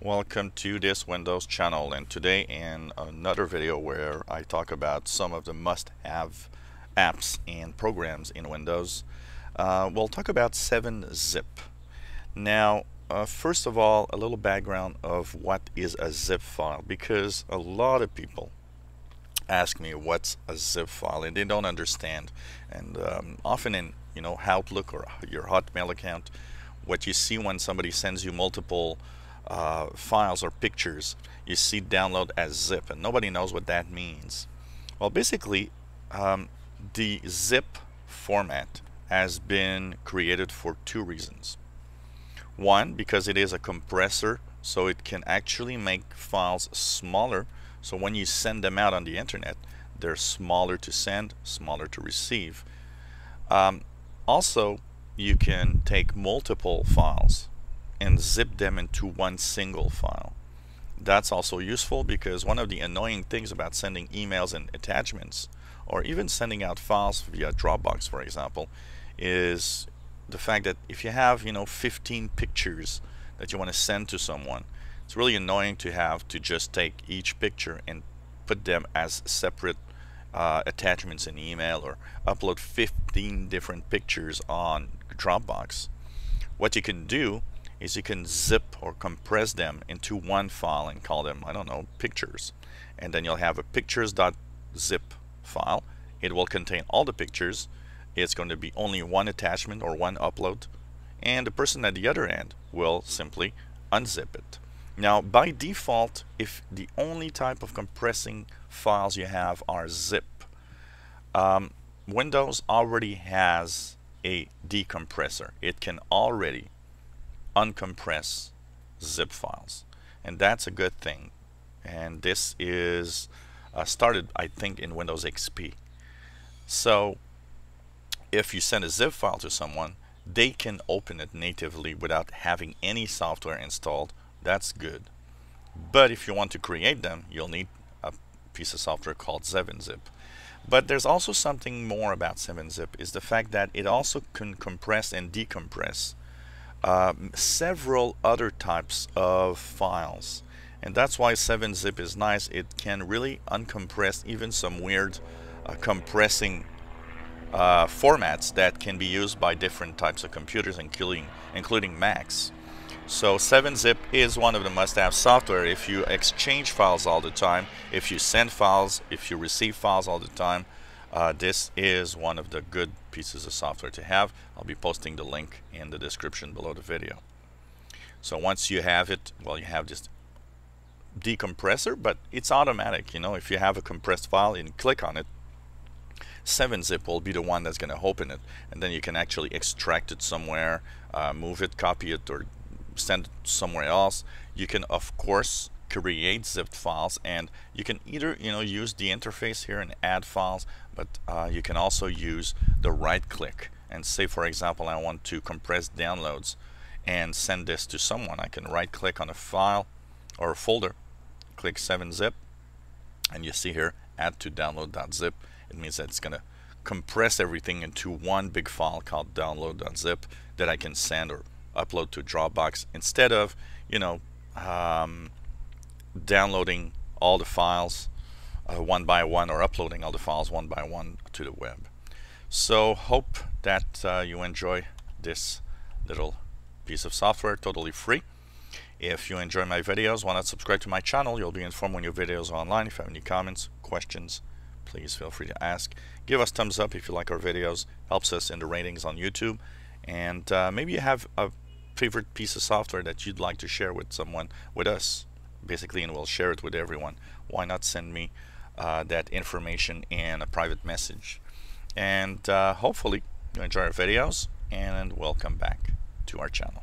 Welcome to this Windows channel and today in another video where I talk about some of the must-have apps and programs in Windows. Uh, we'll talk about 7-zip. Now uh, first of all a little background of what is a zip file because a lot of people ask me what's a zip file and they don't understand and um, often in you know Outlook or your Hotmail account what you see when somebody sends you multiple uh, files or pictures you see download as zip and nobody knows what that means. Well basically um, the zip format has been created for two reasons. One because it is a compressor so it can actually make files smaller so when you send them out on the internet they're smaller to send smaller to receive. Um, also you can take multiple files zip them into one single file. That's also useful because one of the annoying things about sending emails and attachments or even sending out files via Dropbox for example is the fact that if you have you know 15 pictures that you want to send to someone it's really annoying to have to just take each picture and put them as separate uh, attachments in email or upload 15 different pictures on Dropbox what you can do is you can zip or compress them into one file and call them, I don't know, pictures. And then you'll have a pictures.zip file. It will contain all the pictures. It's going to be only one attachment or one upload. And the person at the other end will simply unzip it. Now, by default, if the only type of compressing files you have are zip, um, Windows already has a decompressor. It can already uncompress zip files. And that's a good thing. And this is uh, started I think in Windows XP so if you send a zip file to someone they can open it natively without having any software installed. That's good. But if you want to create them you'll need a piece of software called 7-zip but there's also something more about 7-zip is the fact that it also can compress and decompress um, several other types of files. And that's why 7-zip is nice. It can really uncompress even some weird uh, compressing uh, formats that can be used by different types of computers including including Macs. So 7-zip is one of the must-have software. If you exchange files all the time if you send files if you receive files all the time uh, this is one of the good pieces of software to have. I'll be posting the link in the description below the video. So once you have it, well, you have this decompressor, but it's automatic. You know, if you have a compressed file and click on it, 7-zip will be the one that's going to open it. And then you can actually extract it somewhere, uh, move it, copy it, or send it somewhere else. You can, of course, create zipped files and you can either you know use the interface here and add files but uh, you can also use the right click. And say for example I want to compress downloads and send this to someone. I can right click on a file or a folder click 7-zip and you see here add to download.zip it means that it's gonna compress everything into one big file called download.zip that I can send or upload to Dropbox instead of you know um, downloading all the files uh, one by one or uploading all the files one by one to the web. So hope that uh, you enjoy this little piece of software totally free. If you enjoy my videos, why not subscribe to my channel? You'll be informed when new videos are online. If you have any comments, questions, please feel free to ask. Give us thumbs up if you like our videos. Helps us in the ratings on YouTube. And uh, maybe you have a favorite piece of software that you'd like to share with someone, with us, basically and we'll share it with everyone. Why not send me uh, that information in a private message? And uh, hopefully you enjoy our videos and welcome back to our channel